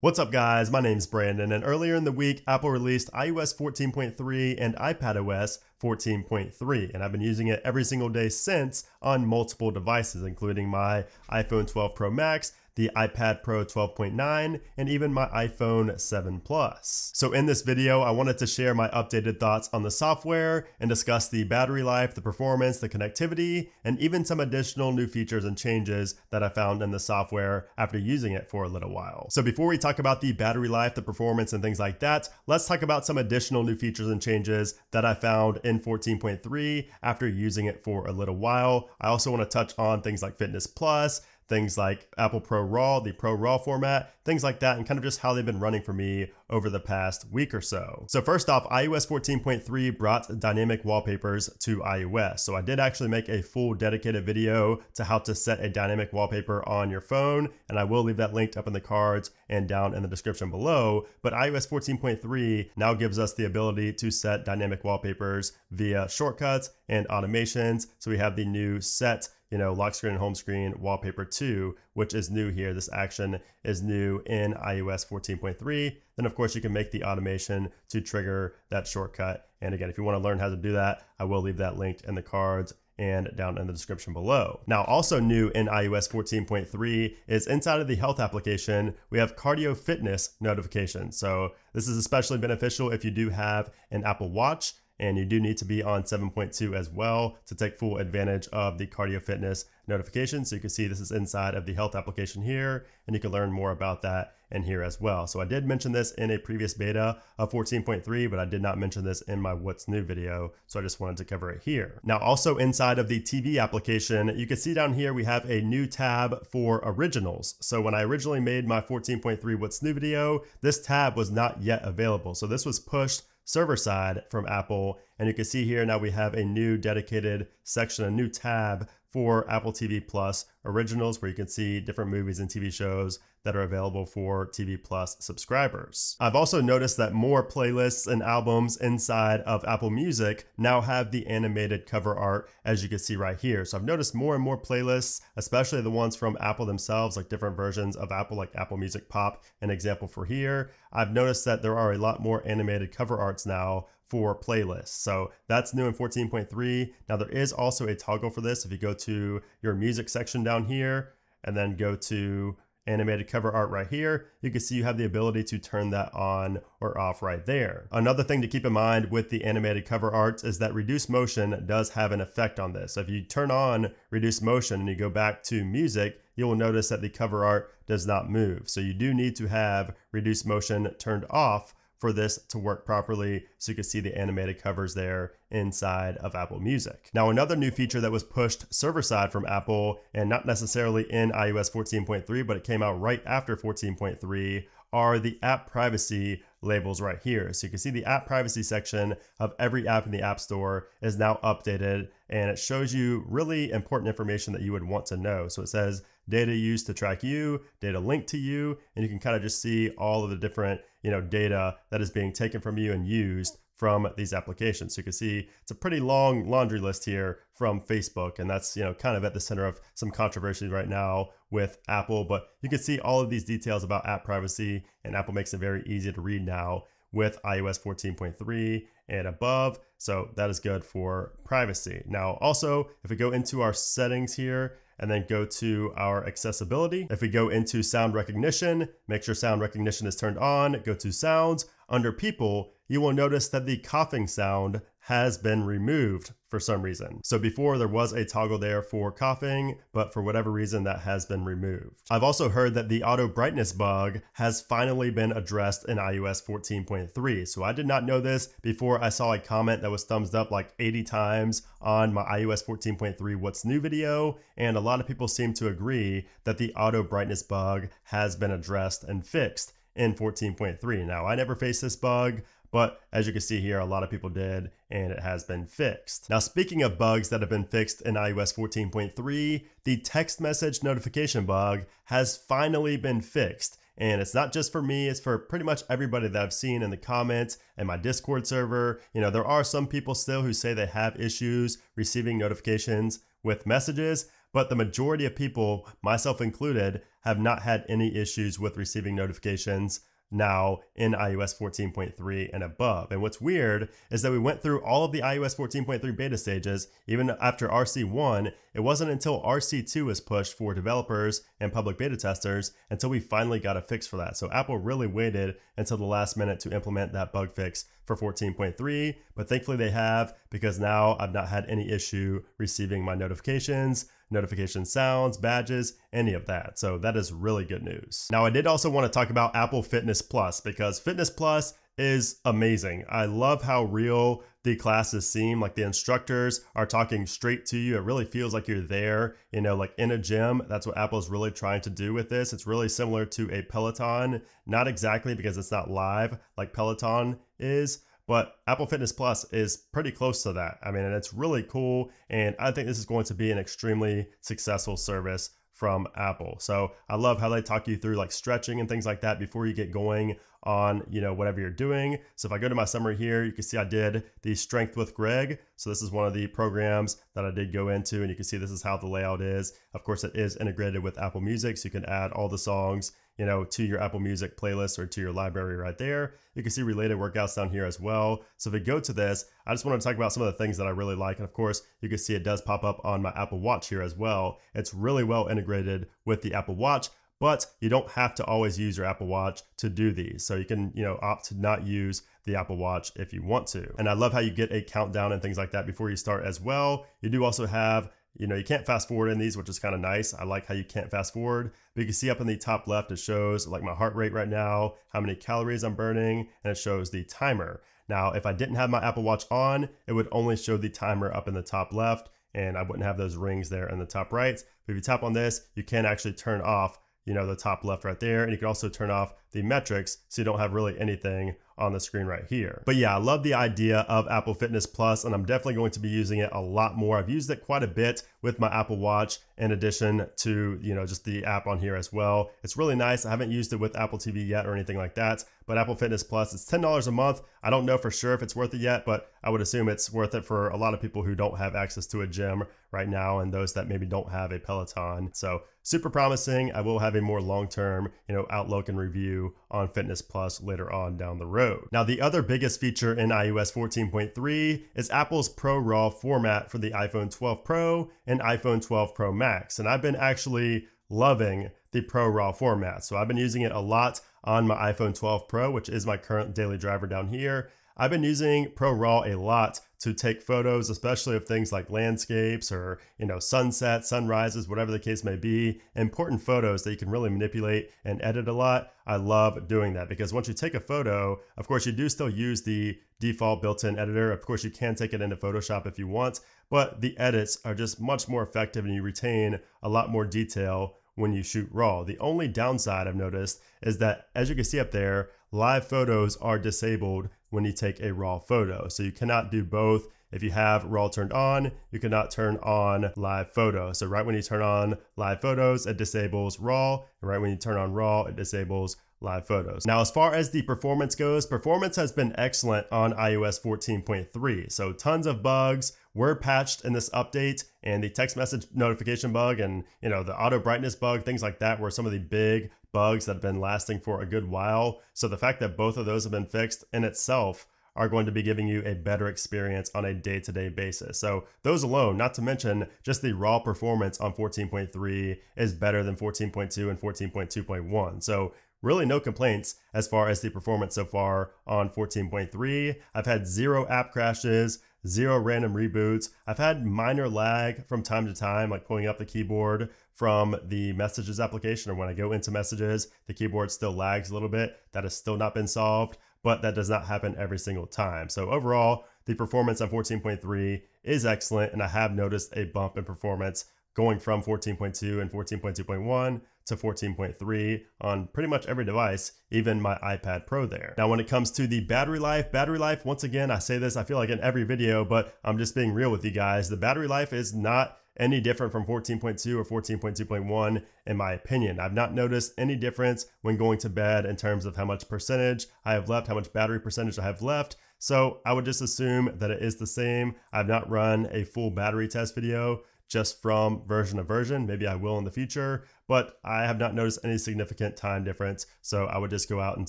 What's up guys, my name's Brandon and earlier in the week Apple released iOS 14.3 and iPadOS 14.3 and I've been using it every single day since on multiple devices including my iPhone 12 Pro Max, the iPad Pro 12.9, and even my iPhone 7 Plus. So in this video, I wanted to share my updated thoughts on the software and discuss the battery life, the performance, the connectivity, and even some additional new features and changes that I found in the software after using it for a little while. So before we talk about the battery life, the performance, and things like that, let's talk about some additional new features and changes that I found in 14.3 after using it for a little while. I also want to touch on things like Fitness Plus, things like Apple Pro Raw, the Pro Raw format, things like that, and kind of just how they've been running for me over the past week or so. So first off, iOS 14.3 brought dynamic wallpapers to iOS. So I did actually make a full dedicated video to how to set a dynamic wallpaper on your phone, and I will leave that linked up in the cards and down in the description below. But iOS 14.3 now gives us the ability to set dynamic wallpapers via shortcuts and automations. So we have the new set you know, lock screen and home screen wallpaper 2, which is new here. This action is new in iOS 14.3. Then, of course, you can make the automation to trigger that shortcut. And again, if you want to learn how to do that, I will leave that linked in the cards and down in the description below. Now, also new in iOS 14.3 is inside of the health application, we have cardio fitness notifications. So this is especially beneficial if you do have an Apple Watch and you do need to be on 7.2 as well to take full advantage of the cardio fitness notification. So you can see this is inside of the health application here, and you can learn more about that in here as well. So I did mention this in a previous beta of 14.3, but I did not mention this in my what's new video. So I just wanted to cover it here. Now also inside of the TV application, you can see down here we have a new tab for originals. So when I originally made my 14.3 what's new video, this tab was not yet available. So this was pushed server side from Apple. And you can see here now we have a new dedicated section, a new tab for Apple TV Plus originals where you can see different movies and TV shows that are available for TV Plus subscribers. I've also noticed that more playlists and albums inside of Apple Music now have the animated cover art as you can see right here. So I've noticed more and more playlists, especially the ones from Apple themselves, like different versions of Apple, like Apple Music Pop, an example for here. I've noticed that there are a lot more animated cover arts now for playlists. So that's new in 14.3. Now there is also a toggle for this. If you go to your music section down here and then go to animated cover art right here, you can see you have the ability to turn that on or off right there. Another thing to keep in mind with the animated cover art is that reduced motion does have an effect on this. So if you turn on reduced motion and you go back to music, you will notice that the cover art does not move. So you do need to have reduced motion turned off for this to work properly so you can see the animated covers there inside of Apple Music. Now, another new feature that was pushed server side from Apple and not necessarily in iOS 14.3, but it came out right after 14.3 are the app privacy labels right here. So you can see the app privacy section of every app in the App Store is now updated and it shows you really important information that you would want to know. So it says data used to track you, data linked to you, and you can kind of just see all of the different, you know, data that is being taken from you and used from these applications. So you can see it's a pretty long laundry list here from Facebook, and that's you know kind of at the center of some controversy right now with Apple. But you can see all of these details about app privacy, and Apple makes it very easy to read now with iOS 14.3 and above. So that is good for privacy. Now, also, if we go into our settings here, and then go to our accessibility. If we go into sound recognition, make sure sound recognition is turned on, go to sounds. Under people, you will notice that the coughing sound has been removed for some reason. So before there was a toggle there for coughing, but for whatever reason that has been removed. I've also heard that the auto brightness bug has finally been addressed in iOS 14.3. So I did not know this before I saw a comment that was thumbs up like 80 times on my iOS 14.3 what's new video. And a lot of people seem to agree that the auto brightness bug has been addressed and fixed in 14.3. Now, I never faced this bug. But as you can see here, a lot of people did, and it has been fixed. Now, speaking of bugs that have been fixed in iOS 14.3, the text message notification bug has finally been fixed. And it's not just for me, it's for pretty much everybody that I've seen in the comments and my Discord server. You know, there are some people still who say they have issues receiving notifications with messages, but the majority of people, myself included, have not had any issues with receiving notifications now in iOS 14.3 and above. And what's weird is that we went through all of the iOS 14.3 beta stages, even after RC1. It wasn't until RC2 was pushed for developers and public beta testers until we finally got a fix for that. So Apple really waited until the last minute to implement that bug fix for 14.3, but thankfully they have because now I've not had any issue receiving my notifications notification sounds, badges, any of that. So that is really good news. Now, I did also want to talk about Apple Fitness Plus because Fitness Plus is amazing. I love how real the classes seem. Like the instructors are talking straight to you. It really feels like you're there, you know, like in a gym. That's what Apple's really trying to do with this. It's really similar to a Peloton, not exactly because it's not live like Peloton is, but Apple Fitness Plus is pretty close to that. I mean, and it's really cool. And I think this is going to be an extremely successful service from Apple. So I love how they talk you through like stretching and things like that before you get going on, you know, whatever you're doing. So if I go to my summary here, you can see I did the Strength with Greg. So this is one of the programs that I did go into and you can see this is how the layout is. Of course, it is integrated with Apple Music, so you can add all the songs you know, to your Apple Music playlist or to your library right there. You can see related workouts down here as well. So if we go to this, I just want to talk about some of the things that I really like. And of course, you can see it does pop up on my Apple Watch here as well. It's really well integrated with the Apple Watch, but you don't have to always use your Apple Watch to do these. So you can, you know, opt to not use the Apple Watch if you want to. And I love how you get a countdown and things like that before you start as well. You do also have you know, you can't fast forward in these, which is kind of nice. I like how you can't fast forward. But you can see up in the top left, it shows like my heart rate right now, how many calories I'm burning, and it shows the timer. Now, if I didn't have my Apple Watch on, it would only show the timer up in the top left, and I wouldn't have those rings there in the top right. But if you tap on this, you can actually turn off, you know, the top left right there, and you can also turn off the metrics so you don't have really anything on the screen right here. But yeah, I love the idea of Apple Fitness Plus, and I'm definitely going to be using it a lot more. I've used it quite a bit with my Apple Watch in addition to, you know, just the app on here as well. It's really nice. I haven't used it with Apple TV yet or anything like that, but Apple Fitness Plus, it's $10 a month. I don't know for sure if it's worth it yet, but I would assume it's worth it for a lot of people who don't have access to a gym right now and those that maybe don't have a Peloton. So super promising. I will have a more long-term, you know, outlook and review on Fitness Plus later on down the road. Now, the other biggest feature in iOS 14.3 is Apple's Pro RAW format for the iPhone 12 Pro and iPhone 12 Pro Max. And I've been actually loving the Pro RAW format. So I've been using it a lot on my iPhone 12 Pro, which is my current daily driver down here. I've been using Pro RAW a lot to take photos, especially of things like landscapes or, you know, sunsets, sunrises, whatever the case may be, important photos that you can really manipulate and edit a lot. I love doing that because once you take a photo, of course, you do still use the default built-in editor. Of course, you can take it into Photoshop if you want, but the edits are just much more effective and you retain a lot more detail when you shoot raw. The only downside I've noticed is that as you can see up there, live photos are disabled when you take a raw photo. So you cannot do both. If you have RAW turned on, you cannot turn on live photo. So right when you turn on live photos, it disables RAW. And right when you turn on RAW, it disables live photos. Now, as far as the performance goes, performance has been excellent on iOS 14.3. So tons of bugs were patched in this update and the text message notification bug and, you know, the auto brightness bug, things like that were some of the big bugs that have been lasting for a good while. So the fact that both of those have been fixed in itself are going to be giving you a better experience on a day to day basis. So, those alone, not to mention just the raw performance on 14.3 is better than 14.2 and 14.2.1. So, really no complaints as far as the performance so far on 14.3. I've had zero app crashes, zero random reboots. I've had minor lag from time to time, like pulling up the keyboard from the messages application or when I go into messages, the keyboard still lags a little bit. That has still not been solved, but that does not happen every single time. So overall, the performance on 14.3 is excellent, and I have noticed a bump in performance going from 14.2 and 14.2.1 to 14.3 on pretty much every device, even my iPad Pro there. Now, when it comes to the battery life, battery life, once again, I say this, I feel like in every video, but I'm just being real with you guys. The battery life is not any different from 14.2 or 14.2.1 in my opinion. I've not noticed any difference when going to bed in terms of how much percentage I have left, how much battery percentage I have left. So I would just assume that it is the same. I've not run a full battery test video just from version to version. Maybe I will in the future, but I have not noticed any significant time difference. So I would just go out and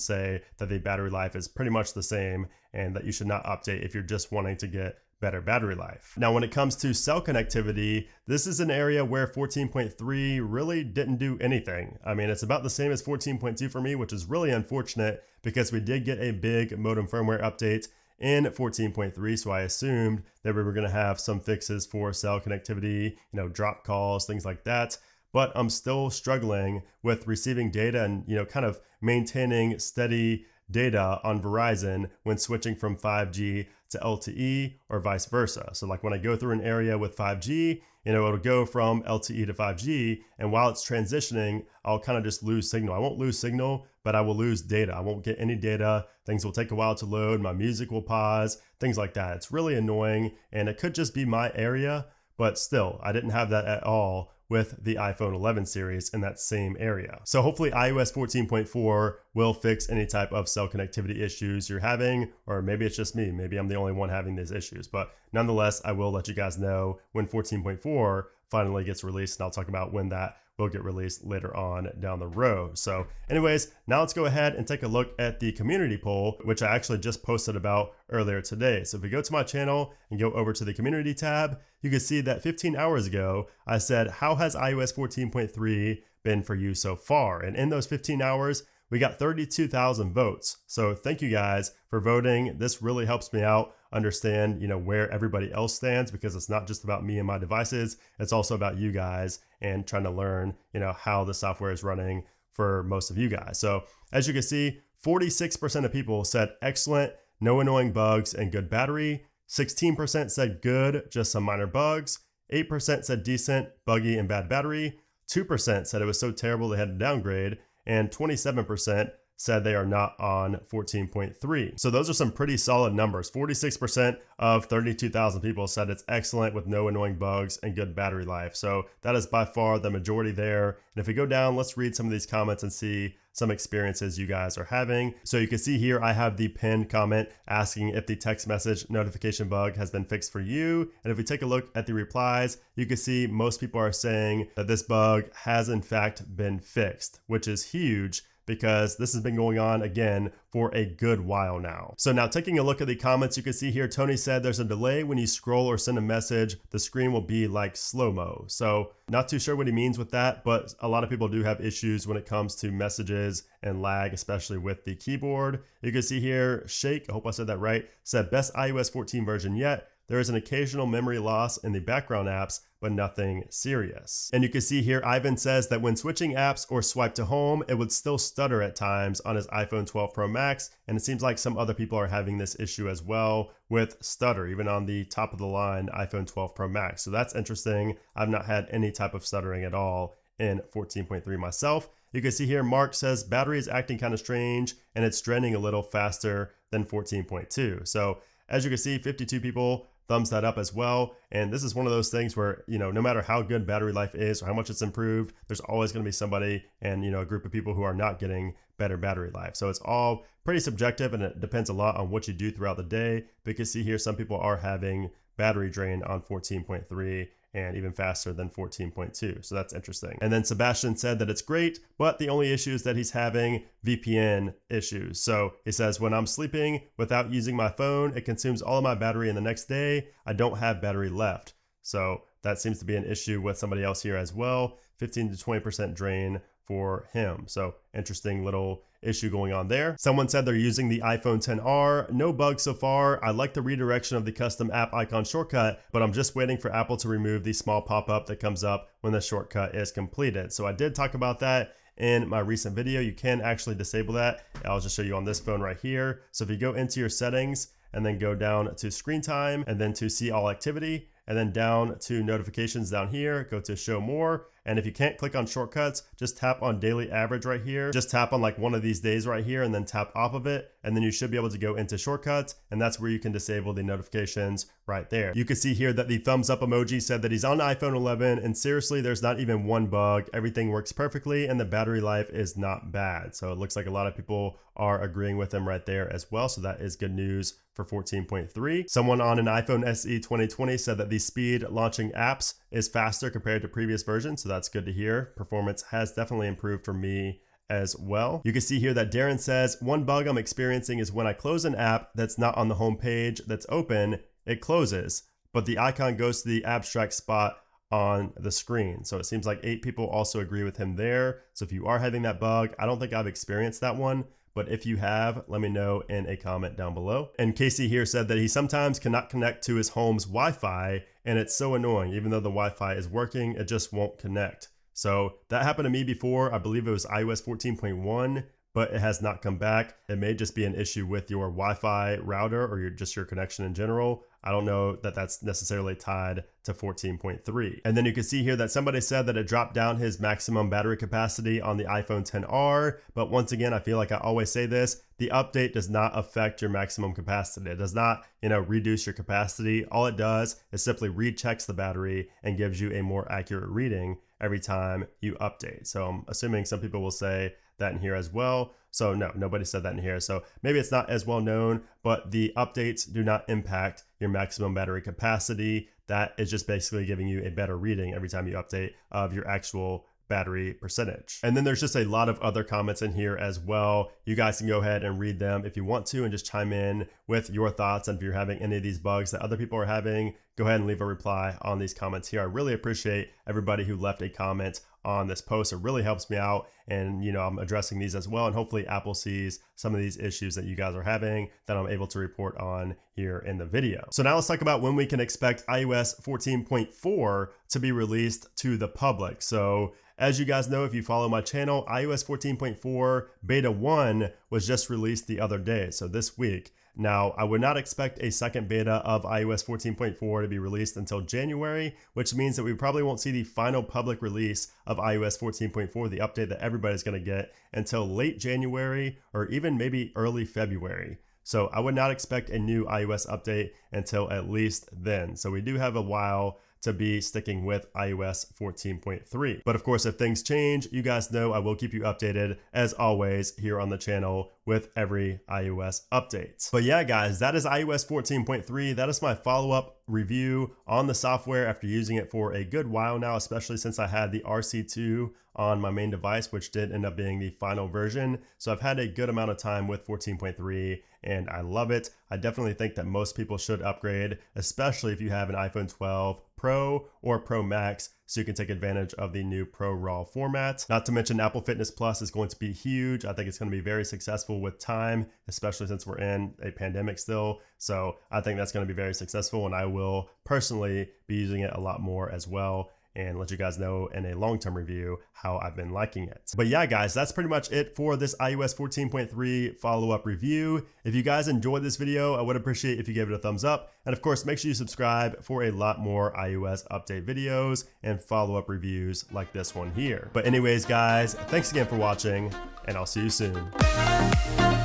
say that the battery life is pretty much the same and that you should not update if you're just wanting to get better battery life. Now, when it comes to cell connectivity, this is an area where 14.3 really didn't do anything. I mean, it's about the same as 14.2 for me, which is really unfortunate because we did get a big modem firmware update in 14.3, so I assumed that we were going to have some fixes for cell connectivity, you know, drop calls, things like that. But I'm still struggling with receiving data and, you know, kind of maintaining steady data on Verizon when switching from 5G to LTE or vice versa. So like when I go through an area with 5G, you know, it'll go from LTE to 5G. And while it's transitioning, I'll kind of just lose signal. I won't lose signal, but I will lose data. I won't get any data. Things will take a while to load. My music will pause, things like that. It's really annoying. And it could just be my area, but still, I didn't have that at all with the iPhone 11 series in that same area. So hopefully iOS 14.4 will fix any type of cell connectivity issues you're having, or maybe it's just me. Maybe I'm the only one having these issues. But nonetheless, I will let you guys know when 14.4 finally gets released, and I'll talk about when that will get released later on down the road. So anyways, now let's go ahead and take a look at the community poll, which I actually just posted about earlier today. So if we go to my channel and go over to the community tab, you can see that 15 hours ago, I said, how has iOS 14.3 been for you so far? And in those 15 hours, we got 32,000 votes. So thank you guys for voting. This really helps me out understand, you know, where everybody else stands because it's not just about me and my devices. It's also about you guys and trying to learn, you know, how the software is running for most of you guys. So as you can see, 46% of people said excellent, no annoying bugs, and good battery. 16% said good, just some minor bugs. 8% said decent, buggy, and bad battery. 2% said it was so terrible they had to downgrade and 27% said they are not on 14.3. So those are some pretty solid numbers. 46% of 32,000 people said it's excellent with no annoying bugs and good battery life. So that is by far the majority there. And if we go down, let's read some of these comments and see some experiences you guys are having. So you can see here, I have the pinned comment asking if the text message notification bug has been fixed for you. And if we take a look at the replies, you can see most people are saying that this bug has in fact been fixed, which is huge because this has been going on again for a good while now. So now taking a look at the comments, you can see here, Tony said there's a delay when you scroll or send a message, the screen will be like slow-mo. So not too sure what he means with that, but a lot of people do have issues when it comes to messages and lag, especially with the keyboard. You can see here, Shake, I hope I said that right, said best iOS 14 version yet. There is an occasional memory loss in the background apps, but nothing serious. And you can see here, Ivan says that when switching apps or swipe to home, it would still stutter at times on his iPhone 12 Pro Max. And it seems like some other people are having this issue as well with stutter, even on the top of the line iPhone 12 Pro Max. So that's interesting. I've not had any type of stuttering at all in 14.3 myself. You can see here, Mark says battery is acting kind of strange and it's draining a little faster than 14.2. So as you can see, 52 people thumbs that up as well. And this is one of those things where, you know, no matter how good battery life is or how much it's improved, there's always going to be somebody and, you know, a group of people who are not getting better battery life. So it's all pretty subjective and it depends a lot on what you do throughout the day. But you can see here, some people are having battery drain on 14.3 and even faster than 14.2. So that's interesting. And then Sebastian said that it's great, but the only issue is that he's having VPN issues. So he says, when I'm sleeping without using my phone, it consumes all of my battery, and the next day I don't have battery left. So that seems to be an issue with somebody else here as well. 15 to 20% drain for him. So interesting little issue going on there. Someone said they're using the iPhone XR. No bugs so far. I like the redirection of the custom app icon shortcut, but I'm just waiting for Apple to remove the small pop-up that comes up when the shortcut is completed. So I did talk about that in my recent video. You can actually disable that. I'll just show you on this phone right here. So if you go into your settings and then go down to screen time and then to see all activity, and then down to notifications down here, go to show more. And if you can't click on shortcuts, just tap on daily average right here. Just tap on like one of these days right here and then tap off of it. And then you should be able to go into shortcuts and that's where you can disable the notifications right there. You can see here that the thumbs up emoji said that he's on iPhone 11 and seriously, there's not even one bug. Everything works perfectly and the battery life is not bad. So it looks like a lot of people are agreeing with him right there as well. So that is good news for 14.3. Someone on an iPhone SE 2020 said that the speed launching apps is faster compared to previous versions, so that's good to hear. Performance has definitely improved for me as well. You can see here that Darren says, one bug I'm experiencing is when I close an app that's not on the home page that's open, it closes, but the icon goes to the abstract spot on the screen. So it seems like eight people also agree with him there. So if you are having that bug, I don't think I've experienced that one. But if you have, let me know in a comment down below. And Casey here said that he sometimes cannot connect to his home's Wi Fi, and it's so annoying. Even though the Wi Fi is working, it just won't connect. So that happened to me before. I believe it was iOS 14.1 but it has not come back. It may just be an issue with your Wi-Fi router or your, just your connection in general. I don't know that that's necessarily tied to 14.3. And then you can see here that somebody said that it dropped down his maximum battery capacity on the iPhone XR. But once again, I feel like I always say this, the update does not affect your maximum capacity. It does not, you know, reduce your capacity. All it does is simply rechecks the battery and gives you a more accurate reading every time you update. So I'm assuming some people will say that in here as well. So no, nobody said that in here. So maybe it's not as well known, but the updates do not impact your maximum battery capacity. That is just basically giving you a better reading every time you update of your actual battery percentage. And then there's just a lot of other comments in here as well. You guys can go ahead and read them if you want to and just chime in with your thoughts. And if you're having any of these bugs that other people are having, go ahead and leave a reply on these comments here. I really appreciate everybody who left a comment on this post. It really helps me out. And, you know, I'm addressing these as well. And hopefully Apple sees some of these issues that you guys are having that I'm able to report on here in the video. So now let's talk about when we can expect iOS 14.4 to be released to the public. So as you guys know, if you follow my channel, iOS 14.4 Beta 1 was just released the other day, so this week. Now, I would not expect a second beta of iOS 14.4 to be released until January, which means that we probably won't see the final public release of iOS 14.4, the update that everybody's going to get, until late January or even maybe early February. So I would not expect a new iOS update until at least then. So we do have a while to be sticking with iOS 14.3. But of course, if things change, you guys know I will keep you updated as always here on the channel with every iOS update. But yeah, guys, that is iOS 14.3. That is my follow-up review on the software after using it for a good while now, especially since I had the RC2 on my main device, which did end up being the final version. So I've had a good amount of time with 14.3 and I love it. I definitely think that most people should upgrade, especially if you have an iPhone 12 Pro or Pro Max so you can take advantage of the new Pro Raw format. Not to mention Apple Fitness Plus is going to be huge. I think it's going to be very successful with time, especially since we're in a pandemic still. So I think that's going to be very successful and I will personally be using it a lot more as well and let you guys know in a long-term review how I've been liking it. But yeah, guys, that's pretty much it for this iOS 14.3 follow-up review. If you guys enjoyed this video, I would appreciate if you gave it a thumbs up. And of course, make sure you subscribe for a lot more iOS update videos and follow-up reviews like this one here. But anyways, guys, thanks again for watching, and I'll see you soon.